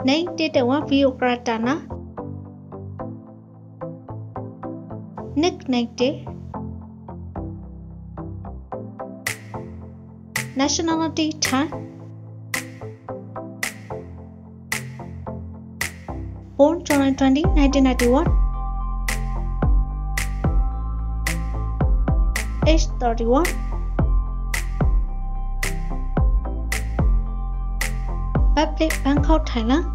Tawan Vihokratana. Nickname Tay. Nationality Thai. Born July 20, 1991. Age 31. Public Bangkok, Thailand.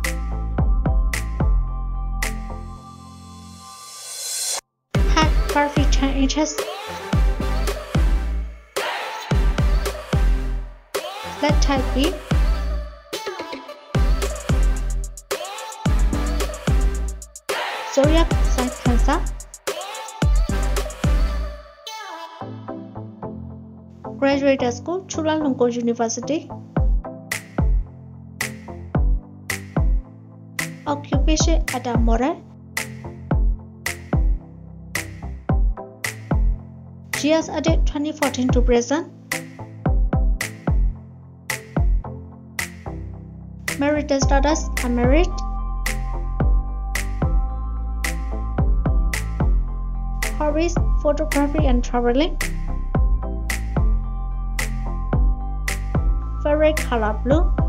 Had Chan interest. Let type B. Zodiac sign Cancer. Graduate School, Chulalongkorn University. Occupation at a model. GS added 2014 to present. Married status unmarried. Hobbies photography and traveling. Favorite color blue.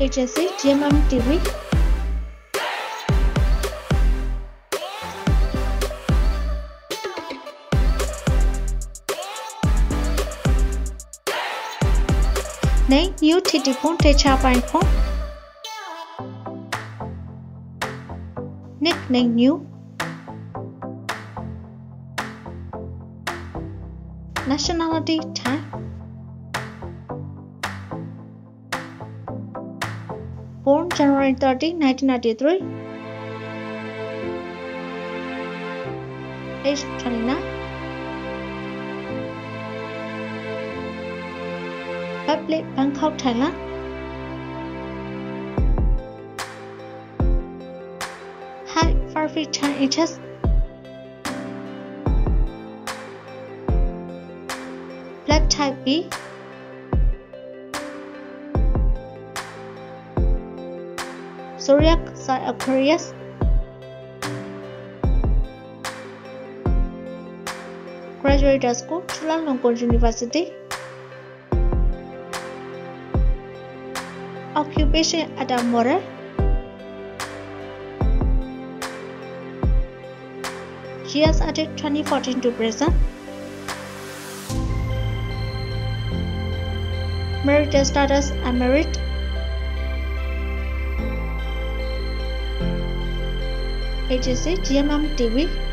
HSC GMM TV Nay, you titi pon te cha pan pon. Nickname new. Nationality time. Born January 30, 1993. Age 29. Public Bangkok, Thailand. Height 5 feet 10 inches. Blood type B. Zodiac sign Aquarius. Graduate School, Chulalongkorn University. Occupation at a model. She has added 2014 to present. Married status unmarried. Agency GMM TV.